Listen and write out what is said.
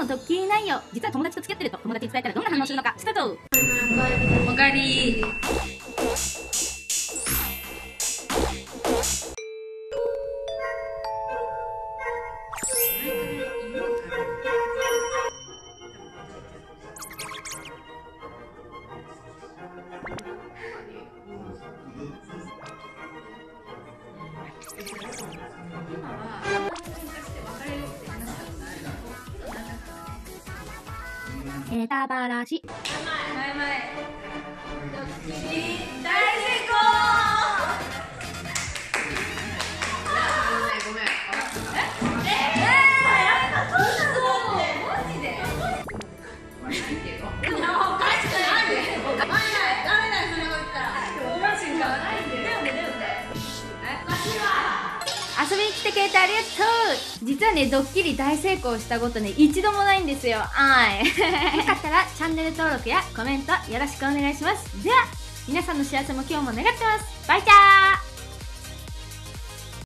のドッキリ内容、実は友達と付き合ってると友達に伝えたらどんな反応するのか、スタートおかえり。ネタバラシ。前前遊びに来てくれてありがとう実はね、ドッキリ大成功したことね、一度もないんですよ。はい。よかったら、チャンネル登録やコメントよろしくお願いします。では、皆さんの幸せも今日も願ってます。バイチャー